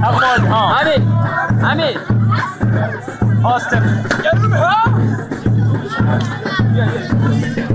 How far? I'm in. I'm in. Austin. Get him, huh? Yeah, yeah.